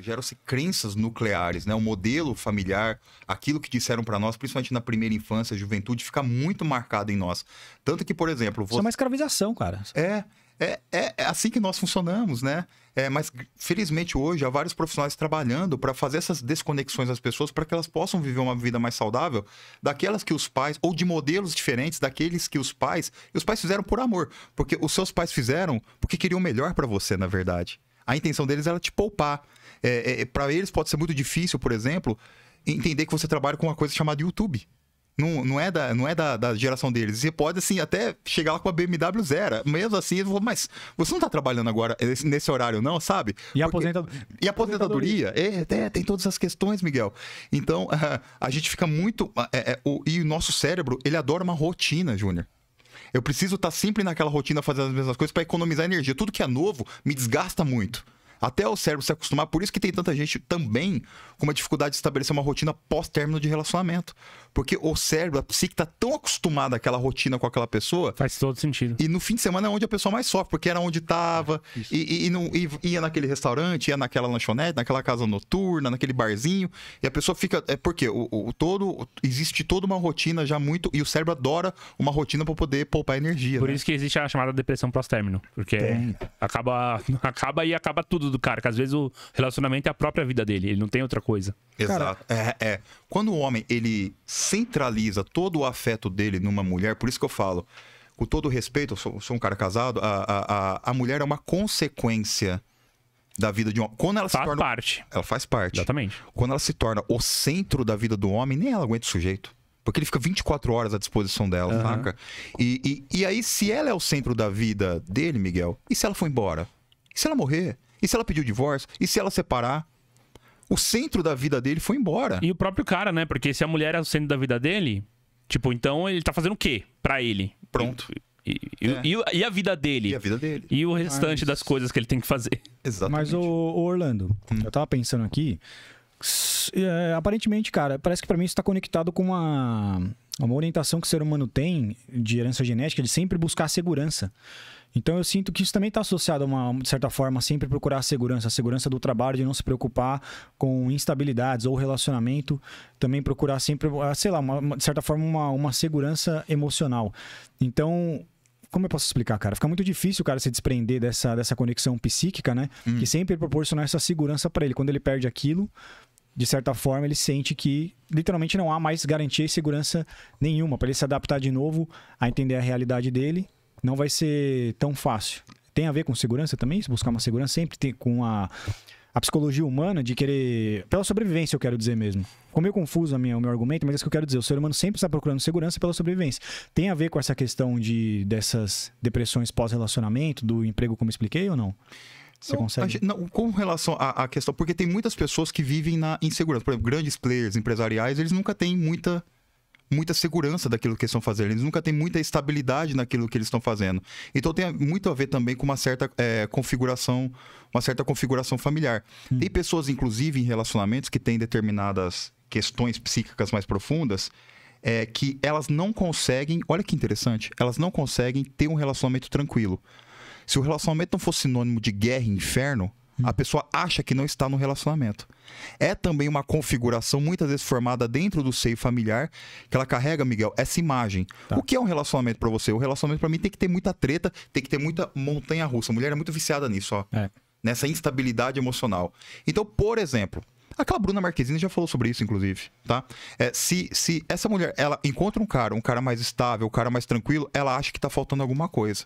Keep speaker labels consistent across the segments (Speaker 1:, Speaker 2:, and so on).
Speaker 1: geram-se crenças nucleares, né? O modelo familiar, aquilo que disseram para nós, principalmente na primeira infância, juventude, fica muito marcado em nós. Tanto que, por exemplo,
Speaker 2: você... Isso é uma escravização, cara.
Speaker 1: É, é, é, é assim que nós funcionamos, né? É, mas felizmente hoje há vários profissionais trabalhando para fazer essas desconexões das pessoas para que elas possam viver uma vida mais saudável daquelas que os pais, ou de modelos diferentes daqueles que os pais, e os pais fizeram por amor, porque os seus pais fizeram porque queriam o melhor para você, na verdade. A intenção deles era te poupar. É, é, para eles pode ser muito difícil, por exemplo, entender que você trabalha com uma coisa chamada YouTube. Não, não é, da, não é da, da geração deles. Você pode, assim, até chegar lá com a BMW zero. Mesmo assim, eu vou, mas você não tá trabalhando agora nesse horário, não, sabe?
Speaker 2: E, Porque... aposentadoria.
Speaker 1: e aposentadoria? É, é, tem todas as questões, Miguel. Então, a gente fica muito. É, é, o, e o nosso cérebro, ele adora uma rotina, Júnior. Eu preciso estar tá sempre naquela rotina fazendo as mesmas coisas para economizar energia. Tudo que é novo me desgasta muito até o cérebro se acostumar. Por isso que tem tanta gente também com uma dificuldade de estabelecer uma rotina pós-término de relacionamento. Porque o cérebro, a psique, tá tão acostumada àquela rotina com aquela pessoa.
Speaker 2: Faz todo sentido.
Speaker 1: E no fim de semana é onde a pessoa mais sofre, porque era onde tava, é, e, e, e, não, e, ia naquele restaurante, ia naquela lanchonete, naquela casa noturna, naquele barzinho, e a pessoa fica. É porque o, o todo. Existe toda uma rotina já muito. E o cérebro adora uma rotina para poder poupar energia.
Speaker 2: Por
Speaker 1: né?
Speaker 2: isso que existe a chamada depressão pós-término. Porque acaba, acaba e acaba tudo do cara, que às vezes o relacionamento é a própria vida dele, ele não tem outra coisa.
Speaker 1: Exato. Cara... É, é. Quando o homem ele centraliza todo o afeto dele numa mulher, por isso que eu falo, com todo respeito, eu sou, sou um cara casado, a, a, a, mulher é uma consequência da vida de um homem. Quando ela
Speaker 2: faz
Speaker 1: se torna.
Speaker 2: parte.
Speaker 1: Ela faz parte.
Speaker 2: Exatamente.
Speaker 1: Quando ela se torna o centro da vida do homem, nem ela aguenta o sujeito. Porque ele fica 24 horas à disposição dela, uhum. saca? E, e, e aí, se ela é o centro da vida dele, Miguel, e se ela for embora? E se ela morrer? E se ela pedir o divórcio? E se ela separar? O centro da vida dele foi embora.
Speaker 2: E o próprio cara, né? Porque se a mulher é o centro da vida dele, tipo, então ele tá fazendo o quê pra ele?
Speaker 1: Pronto.
Speaker 2: E, e, é. e, e, a vida dele?
Speaker 1: E a vida dele.
Speaker 2: E o restante Mas... das coisas que ele tem que fazer.
Speaker 3: Exatamente. Mas, o, o Orlando, hum. eu tava pensando aqui. É, aparentemente, cara, parece que para mim isso tá conectado com uma, uma orientação que o ser humano tem de herança genética de sempre buscar segurança. Então eu sinto que isso também está associado a uma, de certa forma, sempre procurar a segurança, a segurança do trabalho, de não se preocupar com instabilidades ou relacionamento, também procurar sempre, ah, sei lá, uma, de certa forma, uma, uma segurança emocional. Então, como eu posso explicar, cara? Fica muito difícil o cara se desprender dessa, dessa conexão psíquica, né? Hum. Que sempre proporciona essa segurança para ele. Quando ele perde aquilo, de certa forma, ele sente que literalmente não há mais garantia e segurança nenhuma para ele se adaptar de novo a entender a realidade dele não vai ser tão fácil. Tem a ver com segurança também? Se buscar uma segurança sempre tem com a, a psicologia humana de querer. Pela sobrevivência, eu quero dizer mesmo. Ficou meio confuso a minha, o meu argumento, mas é isso que eu quero dizer. O ser humano sempre está procurando segurança pela sobrevivência. Tem a ver com essa questão de dessas depressões pós-relacionamento, do emprego, como expliquei, ou não?
Speaker 1: Você não, consegue? não, com relação à, à, questão, porque tem muitas pessoas que vivem na insegurança. Por exemplo, grandes players empresariais, eles nunca têm muita muita segurança daquilo que eles estão fazendo, eles nunca têm muita estabilidade naquilo que eles estão fazendo. Então tem muito a ver também com uma certa é, configuração, uma certa configuração familiar. Hum. Tem pessoas, inclusive, em relacionamentos que têm determinadas questões psíquicas mais profundas. É, que elas não conseguem, olha que interessante, elas não conseguem ter um relacionamento tranquilo. Se o relacionamento não fosse sinônimo de guerra e inferno, a pessoa acha que não está no relacionamento. É também uma configuração muitas vezes formada dentro do seio familiar que ela carrega, Miguel, essa imagem. Tá. O que é um relacionamento para você? O relacionamento para mim tem que ter muita treta, tem que ter muita montanha russa. A mulher é muito viciada nisso, ó. É. Nessa instabilidade emocional. Então, por exemplo, Aquela Bruna Marquezine já falou sobre isso, inclusive, tá? É, se, se essa mulher, ela encontra um cara, um cara mais estável, um cara mais tranquilo, ela acha que tá faltando alguma coisa.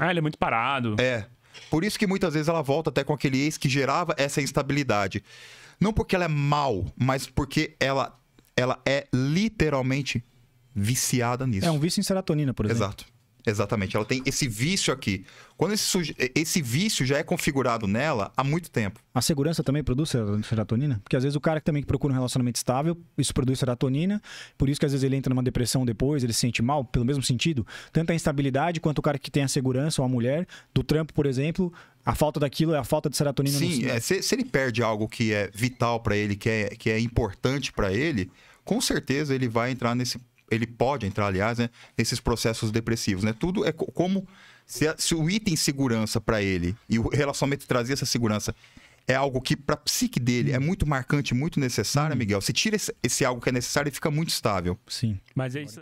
Speaker 2: Ah, ele é muito parado.
Speaker 1: É. Por isso que muitas vezes ela volta até com aquele ex que gerava essa instabilidade. Não porque ela é mal, mas porque ela, ela é literalmente viciada nisso.
Speaker 3: É um vício em serotonina, por exemplo.
Speaker 1: Exato. Exatamente. Ela tem esse vício aqui. Quando esse, esse vício já é configurado nela há muito tempo.
Speaker 3: A segurança também produz serotonina? Porque às vezes o cara que também procura um relacionamento estável, isso produz serotonina. Por isso que às vezes ele entra numa depressão depois, ele se sente mal, pelo mesmo sentido. Tanto a instabilidade quanto o cara que tem a segurança, ou a mulher, do trampo, por exemplo, a falta daquilo é a falta de serotonina
Speaker 1: Sim, no... é, se, se ele perde algo que é vital para ele, que é, que é importante para ele, com certeza ele vai entrar nesse ele pode entrar, aliás, né, nesses processos depressivos. Né? Tudo é como se, a, se o item segurança para ele e o relacionamento trazia essa segurança é algo que pra psique dele é muito marcante, muito necessário, Miguel. Você tira esse, esse algo que é necessário e fica muito estável.
Speaker 3: Sim.
Speaker 2: Mas é isso.